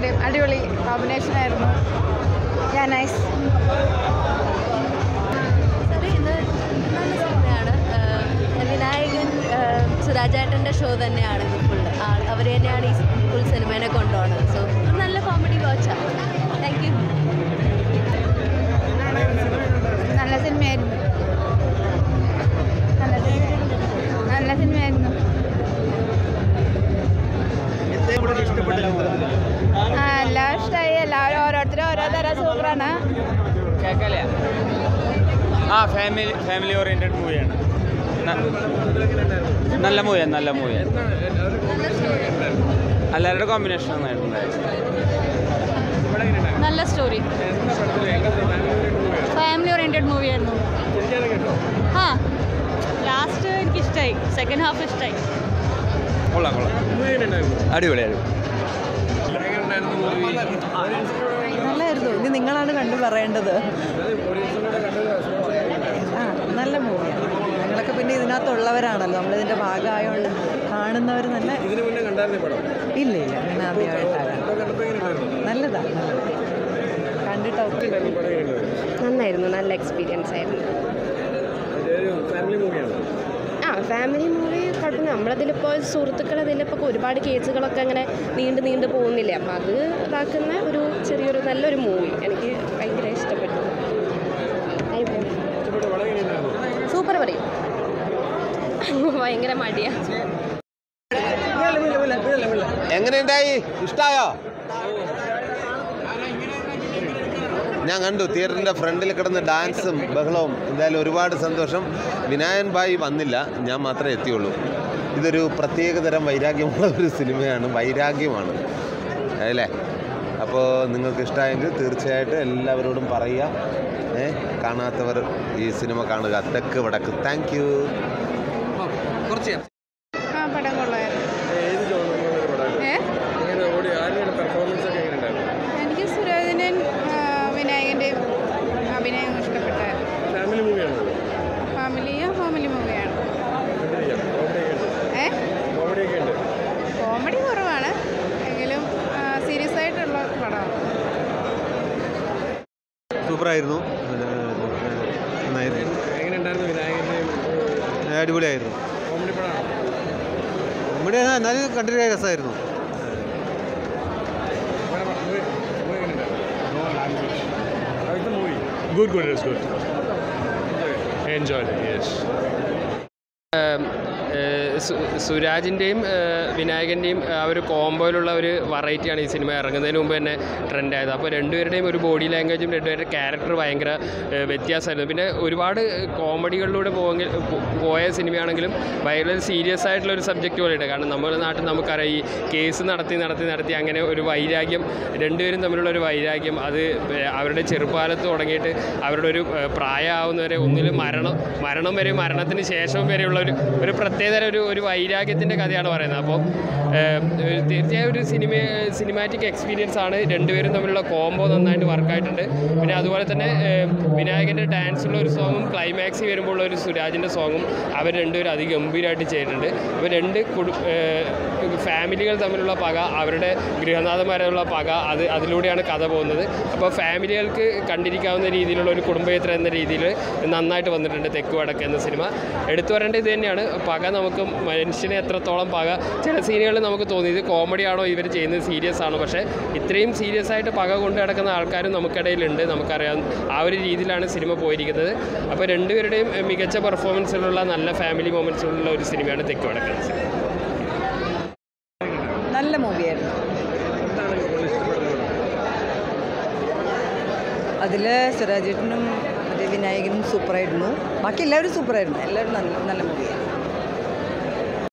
വിനായകന്റെയും അടിപൊളി കോമ്പിനേഷൻ ആയിരുന്നു. ഞാൻ നൈസ് വിനായകൻ സുരാജേട്ടന്റെ ഷോ തന്നെയാണ് ഇത് ഫുൾ അവർ തന്നെയാണ് ഈ ഫുൾ സിനിമേനെ കൊണ്ടുപോകുന്നത് സോ നല്ല കോമഡി വാച്ചാണ് താങ്ക് യു നല്ല സിനിമയായിരുന്നു. സൂപ്പറാണ് ആ ഫാമിലി ഫാമിലി ഓറിയന്റഡ് മൂവിയാണ് നല്ല മൂവിയാണ് നല്ല മൂവിയാണ് എല്ലാവരുടെ കോമ്പിനേഷൻ നന്നായിട്ടുണ്ടായിരുന്നു നല്ല സ്റ്റോറി ഫാമിലി ഓറിയന്റഡ് മൂവിയായിരുന്നു ആ ലാസ്റ്റ് എനിക്ക് ഇഷ്ടമായി സെക്കൻഡ് ഹാഫ് ഇഷ്ടമായി കൊള്ളാം കൊള്ളാം. അടിപൊളിയായിരുന്നു നല്ലായിരുന്നു ഇനി നിങ്ങളാണ് കണ്ടു പറയേണ്ടത്. ആ നല്ല മൂവിയാണ് ഞങ്ങളൊക്കെ പിന്നെ ഇതിനകത്തുള്ളവരാണല്ലോ. നമ്മളിതിന്റെ ഭാഗമായതുകൊണ്ട് കാണുന്നവർ നല്ല ഇല്ല ഇല്ല. ഞാൻ ആദ്യമായിട്ടാണ്. നല്ലതാണ് കണ്ടിട്ടൊക്കെ നന്നായിരുന്നു. നല്ല എക്സ്പീരിയൻസ് ആയിരുന്നു. ആ ഫാമിലി മൂവി കുഴപ്പമില്ല. നമ്മളതിലിപ്പോൾ സുഹൃത്തുക്കൾ അതിലിപ്പോൾ ഒരുപാട് കേസുകളൊക്കെ അങ്ങനെ നീണ്ടു നീണ്ട് പോകുന്നില്ലേ? അപ്പം അത് ഇതാക്കുന്ന ഒരു ചെറിയൊരു നല്ലൊരു മൂവി എനിക്ക് ഭയങ്കര ഇഷ്ടപ്പെട്ടു. സൂപ്പർ പറയും. ഭയങ്കര മടിയാ. എങ്ങനെയുണ്ടായി? ഇഷ്ടായോ? ഞാൻ കണ്ടു തിയേറ്ററിന്റെ ഫ്രണ്ടിൽ കിടന്ന് ഡാൻസും ബഹളവും എന്തായാലും ഒരുപാട് സന്തോഷം. വിനായൻ ഭായി വന്നില്ല ഞാൻ മാത്രമേ എത്തിയുള്ളൂ. ഇതൊരു പ്രത്യേകതരം വൈരാഗ്യമുള്ള ഒരു സിനിമയാണ് വൈരാഗ്യമാണ്. അല്ലേ? അപ്പോൾ നിങ്ങൾക്ക് ഇഷ്ടമായെങ്കിൽ തീർച്ചയായിട്ടും എല്ലാവരോടും പറയുക. ഏ കാണാത്തവർ ഈ സിനിമ കാണുക. തെക്ക് വടക്ക്. താങ്ക് യു ആ പടം കൊള്ളായിരുന്നു ഏ എനിക്ക് സുരാജിന്റെയും വിനായകന്റെയും അഭിനയം ഇഷ്ടപ്പെട്ടായിരുന്നു ഫാമിലി ഫാമിലി മൂവിയാണ് ഏ കോമഡി കുറവാണ് എങ്കിലും സീരിയസ് ആയിട്ടുള്ള പടമാണ് സൂപ്പറായിരുന്നു. അടിപൊളിയായിരുന്നു. കോമഡി എന്നാലും കണ്ടിട്ട് രസമായിരുന്നു. Good good good enjoy yes. സുരാജിന്റെയും വിനായകന്റെയും ആ ഒരു കോംബോയിലുള്ള ഒരു വെറൈറ്റിയാണ് ഈ സിനിമ ഇറങ്ങുന്നതിന് മുമ്പ് തന്നെ ട്രെൻഡായത്. അപ്പോൾ രണ്ടുപേരുടെയും ഒരു ബോഡി ലാംഗ്വേജും രണ്ടുപേരുടെ ക്യാരക്ടർ ഭയങ്കര വ്യത്യാസമായിരുന്നു. പിന്നെ ഒരുപാട് കോമഡികളിലൂടെ പോകെങ്കിൽ പോയ സിനിമയാണെങ്കിലും ഭയങ്കര സീരിയസ് ആയിട്ടുള്ള ഒരു സബ്ജക്റ്റ് പോലെയുണ്ട്. കാരണം നമ്മുടെ നാട്ടിൽ നമുക്കറിയാം ഈ കേസ് നടത്തി നടത്തി നടത്തി അങ്ങനെ ഒരു വൈരാഗ്യം രണ്ടുപേരും തമ്മിലുള്ള ഒരു വൈരാഗ്യം അത് അവരുടെ ചെറുപ്പകാലത്ത് തുടങ്ങിയിട്ട് അവരുടെ ഒരു പ്രായമാവുന്നവരെ ഒന്നിലും മരണം മരണം വരെ മരണത്തിന് ശേഷം വരെയുള്ള ഒരു ഒരു പ്രത്യേകതര ഒരു ഒരു വൈരാഗ്യത്തിന്റെ കഥയാണ് പറയുന്നത്. അപ്പോൾ തീർച്ചയായും ഒരു സിനിമ സിനിമാറ്റിക് എക്സ്പീരിയൻസ് ആണ്. രണ്ടുപേരും തമ്മിലുള്ള കോംബോ നന്നായിട്ട് വർക്കായിട്ടുണ്ട് പിന്നെ അതുപോലെ തന്നെ വിനായകന്റെ ഡാൻസുള്ള ഒരു സോങ്ങും ക്ലൈമാക്സിൽ വരുമ്പോൾ ഒരു സുരാജിന്റെ സോങ്ങും അവർ രണ്ടുപേരും അതിഗംഭീരമായിട്ട് ചെയ്തിട്ടുണ്ട്. അപ്പോൾ രണ്ട് കുടു ഫാമിലികൾ തമ്മിലുള്ള പക അവരുടെ ഗൃഹനാഥന്മാരുള്ള പക അത് അതിലൂടെയാണ് കഥ പോകുന്നത്. അപ്പോൾ ഫാമിലികൾക്ക് കണ്ടിരിക്കാവുന്ന രീതിയിലുള്ള ഒരു കുടുംബയാത്ര എന്ന രീതിയിൽ നന്നായിട്ട് വന്നിട്ടുണ്ട് തെക്ക് വടക്ക് എന്ന സിനിമ. എടുത്തു പറയേണ്ടത് ഇത് തന്നെയാണ്. പക നമുക്ക് മനുഷ്യനെ എത്രത്തോളം പക. ചില സീനുകളിൽ നമുക്ക് തോന്നി ഇത് കോമഡിയാണോ ഇവർ ചെയ്യുന്നത് സീരിയസ് ആണോ. പക്ഷേ ഇത്രയും സീരിയസ് ആയിട്ട് പക കൊണ്ട് നടക്കുന്ന ആൾക്കാരും നമുക്കിടയിലുണ്ട്. നമുക്കറിയാം ആ ഒരു രീതിയിലാണ് സിനിമ പോയിരിക്കുന്നത്. അപ്പോൾ രണ്ടുപേരുടെയും മികച്ച പെർഫോമൻസിലുള്ള നല്ല ഫാമിലി മൊമെൻസുകളുള്ള ഒരു സിനിമയാണ് തെക്ക് വടക്കൻ നല്ല മൂവിയായിരുന്നു. അതിൽ സുരാജേട്ടനും മറ്റേ വിനായകനും സൂപ്പറായിരുന്നു ബാക്കി എല്ലാവരും സൂപ്പറായിരുന്നു എല്ലാവരും നല്ല നല്ല മൂവിയാണ്